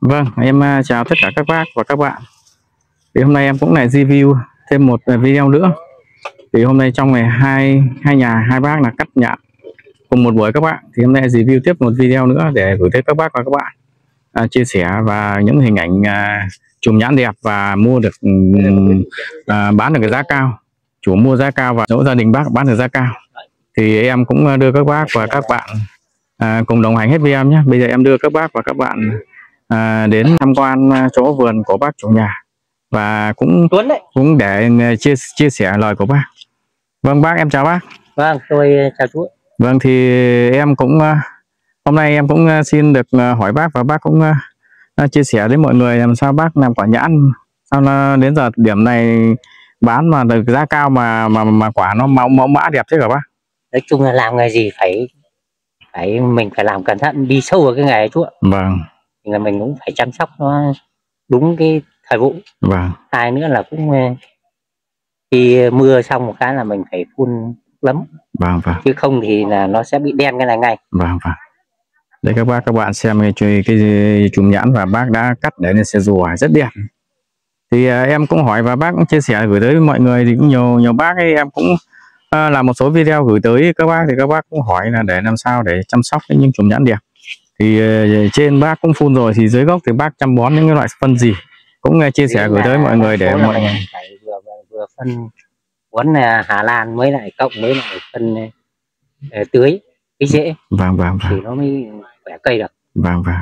Vâng, em à, chào tất cả các bác và các bạn. Thì hôm nay em cũng lại review thêm một à, video nữa. Thì hôm nay trong ngày hai hai nhà hai bác là cắt nhãn cùng một buổi các bạn. Thì hôm nay review tiếp một video nữa để gửi tới các bác và các bạn à, chia sẻ và những hình ảnh à, chùm nhãn đẹp và mua được à, bán được cái giá cao. Chủ mua giá cao và chỗ gia đình bác bán được giá cao. Thì em cũng à, đưa các bác và các bạn à, cùng đồng hành hết với em nhé. Bây giờ em đưa các bác và các bạn à, đến tham quan à, chỗ vườn của bác chủ nhà và cũng Tuấn đấy. cũng để à, chia chia sẻ lời của bác. Vâng bác em chào bác. Vâng, tôi chào chú. Vâng thì em cũng à, hôm nay em cũng xin được hỏi bác và bác cũng chia sẻ đến mọi người làm sao bác làm quả nhãn sao nó đến giờ điểm này bán mà được giá cao mà mà mà quả nó mẫu mẫu mã đẹp thế cả bác. Nói chung là làm nghề gì phải phải mình phải làm cẩn thận đi sâu vào cái nghề chú ạ. Vâng, là mình cũng phải chăm sóc nó đúng cái thời vụ. vâng, Hai nữa là cũng ờ, khi mưa xong một cái là mình phải phun lấm vâng, vâng. chứ không thì là nó sẽ bị đen cái này ngay. vâng vâng đây các bác các bạn xem cái, cái, cái chùm nhãn và bác đã cắt để lên xe rùa rất đẹp thì à, em cũng hỏi và bác cũng chia sẻ gửi tới mọi người thì cũng nhiều nhiều bác ấy em cũng à, làm một số video gửi tới các bác thì các bác cũng hỏi là để làm sao để chăm sóc những chùm nhãn đẹp thì à, trên bác cũng phun rồi thì dưới gốc thì bác chăm bón những cái loại phân gì? Cũng à, chia sẻ gửi tới mọi người để mọi người vừa vừa, phân. Bón là Hà Lan mới lại cộng với lại phân ờ, tưới cái rễ vâng vâng vâng. Thì nó mới khỏe cây được. vâng vâng.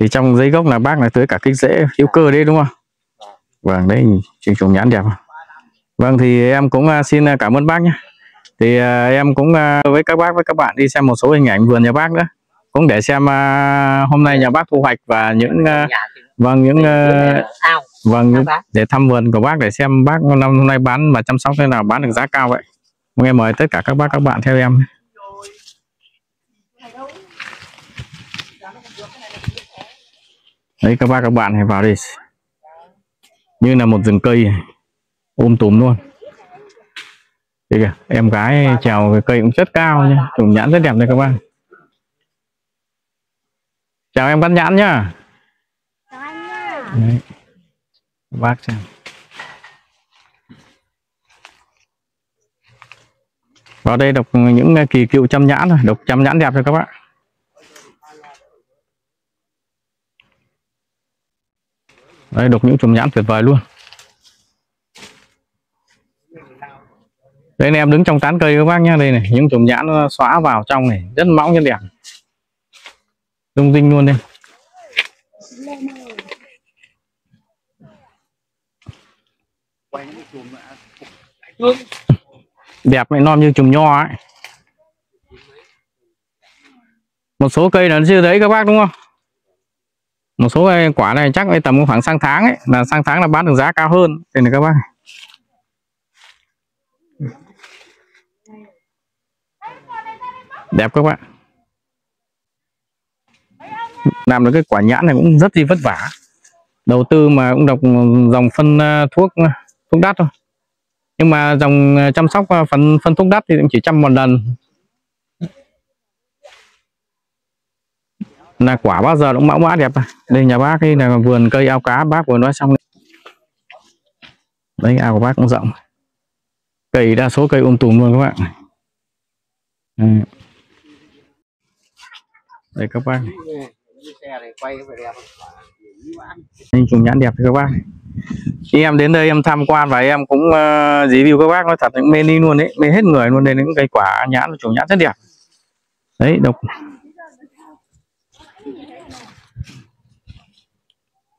Thì trong giấy gốc là bác là tưới cả kích rễ hữu cơ đấy đúng không? Vâng đấy chương trùng nhãn đẹp. Vâng thì em cũng xin cảm ơn bác nhé. Thì em cũng với các bác với các bạn đi xem một số hình ảnh vườn nhà bác nữa cũng để xem à, hôm nay nhà bác thu hoạch và những thì vâng những ao vâng bác. để thăm vườn của bác để xem bác năm hôm nay bán và chăm sóc thế nào bán được giá cao vậy. Mong em mời tất cả các bác các bạn theo em. Đấy các bác các bạn hãy vào đi. Như là một rừng cây ôm tùm luôn. Đây kìa em gái trèo cái cây cũng rất cao nha trùng nhãn rất đẹp đây các bác chào em bắt nhãn nhá. Chào anh nha. đấy. Bác xem. Vào đây đọc những kỳ cựu chăm nhãn rồi đọc chăm nhãn đẹp cho các bạn đây đọc những chùm nhãn tuyệt vời luôn. Đây này em đứng trong tán cây các bác nhá. Đây này những chùm nhãn nó xóa vào trong này. Rất mỏng rất đẹp Đông dinh luôn đây. Đẹp mẹ non như chùm nho ấy. Một số cây là chưa thấy các bác đúng không? Một số cây quả này chắc tầm khoảng sang tháng ấy, là sang tháng là bán được giá cao hơn. Đây này các bác đẹp các bạn làm được cái quả nhãn này cũng rất là vất vả. Đầu tư mà cũng đọc dòng phân à, thuốc à, thuốc đắt thôi. Nhưng mà dòng à, chăm sóc phân phân thuốc đắt thì cũng chỉ chăm một lần. Là quả bao giờ cũng mẫu mã đẹp à. đây nhà bác đây là vườn cây ao cá bác vừa nói xong. Đấy, đấy ao của bác cũng rộng. Cây đa số cây um tùm luôn các bạn. Đây, đây các bác này xe này quay về đẹp anh trùng nhãn đẹp các bác? Khi em đến đây em tham quan và em cũng uh, review các bác nói thật những mê đi luôn đấy mê hết người luôn đây những cây quả nhãn trùng nhãn rất đẹp. Đấy độc.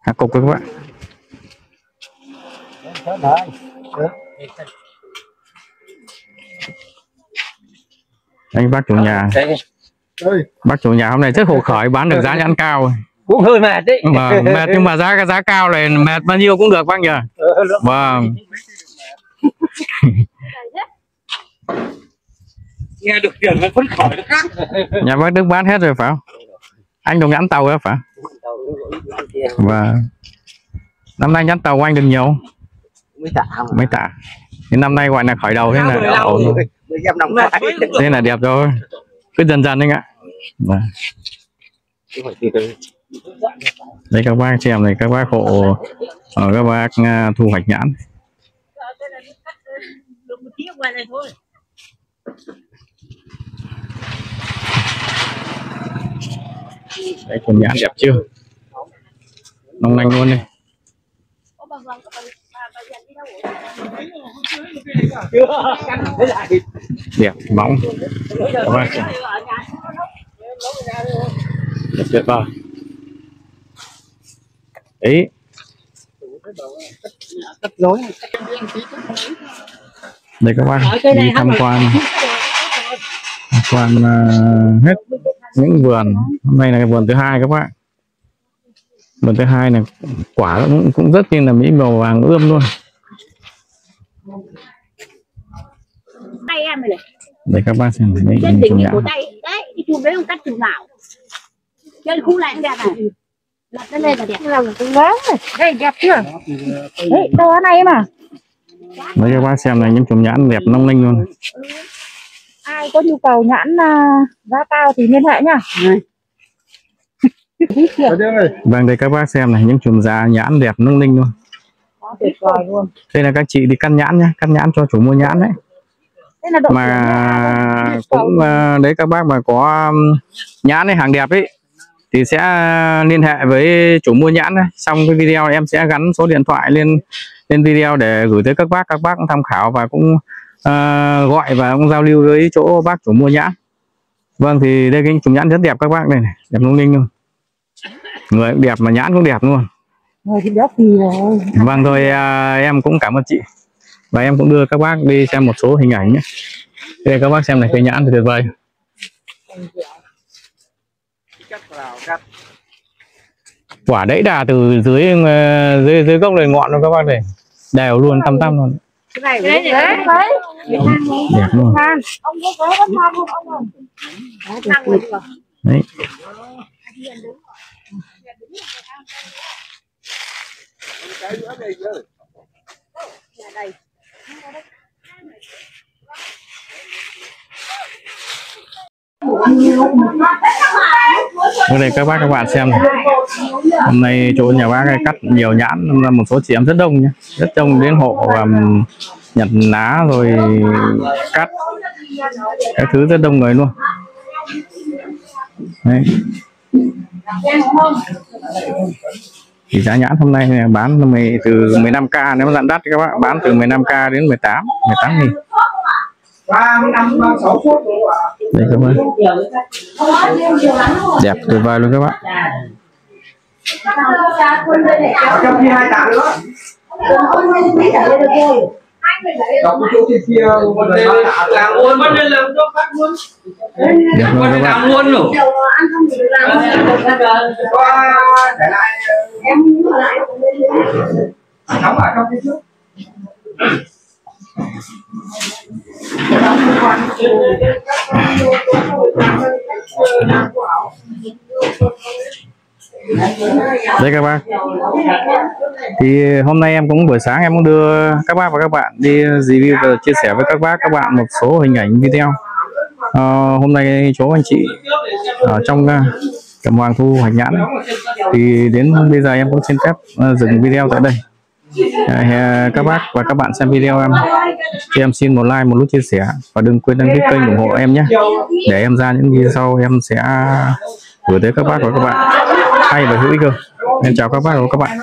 Hạt cục các bạn anh bác chủ nhà bác chủ nhà hôm nay rất hồ khởi bán được giá nhãn cao. Cũng hơi mệt đấy. Vâng mệt nhưng mà giá cái giá cao này mệt bao nhiêu cũng được bác nhỉ vâng. Nghe được tiền mới phấn khởi nó khác. Nhà bác Đức bán hết rồi phải không? Anh đồng nhãn tàu đó phải. Không? và năm nay nhãn tàu của anh được nhiều mới tạ mấy tạ. Năm nay gọi là khởi đầu thế là ổn rồi. thế là đẹp rồi cứ dần dần anh ạ. Vâng. đây các bác xem này các bác hộ ở các bác à, thu hoạch nhãn. Đây đấy con nhãn đẹp chưa? Long lanh luôn đây đẹp bóng. Đẹp tuyệt vời. Đấy đây các bác đi tham quan. Tham quan à, hết những vườn. Hôm nay là cái vườn thứ hai các bác vườn thứ hai này quả cũng, cũng rất như là mỹ màu vàng ươm luôn Tay em này này. đây các bác xem đây trên những đỉnh của tay đấy cái chùm đấy không cắt chùm nào trên khu này cũng đẹp này lật lên là đẹp Làm lớn này. Đây đẹp chưa? Đấy, to này mà. đấy các bác xem này những chùm nhãn đẹp long lanh luôn Ai có nhu cầu nhãn à, giá cao thì liên hệ nhá. vâng đây các bác xem này những chùm giá nhãn đẹp long linh luôn tuyệt vời luôn. đây là các chị đi cắt nhãn nhá cắt nhãn cho chủ mua nhãn đấy mà cũng ờ, đấy các bác mà có nhãn ấy hàng đẹp ấy thì sẽ liên hệ với chủ mua nhãn đấy. xong cái video em sẽ gắn số điện thoại lên lên video để gửi tới các bác các bác cũng tham khảo và cũng ờ, gọi và cũng giao lưu với chỗ bác chủ mua nhãn. Vâng thì đây cái chùm nhãn rất đẹp các bác này đẹp lung linh luôn. Người cũng đẹp mà nhãn cũng đẹp luôn. Người thì béo phì rồi. Vâng thôi à, em cũng cảm ơn chị và em cũng đưa các bác đi xem một số hình ảnh nhé. Đây các bác xem này cây nhãn thì tuyệt vời. Quả đẫy đà từ dưới ờ, dưới dưới gốc này ngọn luôn các bác này đều luôn tăm tăm luôn cái này Đấy, đấy đẹp luôn Than. Ông có ở đây các bác các bạn xem này. hôm nay chỗ nhà bác cắt nhiều nhãn nên một số chị em rất đông nhé rất đông đến hộ và nhặt lá rồi cắt cái thứ rất đông người luôn Đấy thì giá nhãn hôm nay bán từ 15k nếu mà dặn đắt các bạn bán từ 15k đến 18 18 nghìn ba mươi năm ba mươi sáu phút luôn ạ đây các bạn. Đẹp tuyệt vời luôn các bạn. Trong khi hai tạ nữa đọc cái chỗ kia kia một đây làm luôn mất nên làm cho phát luôn. Đẹp luôn mất các bạn làm luôn rồi. Qua để lại đóng ở trong cái trước đây các bác. Thì hôm nay em cũng buổi sáng em cũng đưa các bác và các bạn đi review và chia sẻ với các bác các bạn một số hình ảnh video. Ờ, hôm nay chỗ anh chị ở trong ờ, uh, cẩm hoàng thu hoạch nhãn. Thì đến bây giờ em cũng xin phép ờ, dừng video tại đây. Ờ, các bác và các bạn xem video em. Thì em xin một like một nút chia sẻ và đừng quên đăng ký kênh ủng hộ em nhé. Để em ra những video sau em sẽ gửi tới các bác và các bạn hay và hữu ích hơn em chào các bác và các bạn.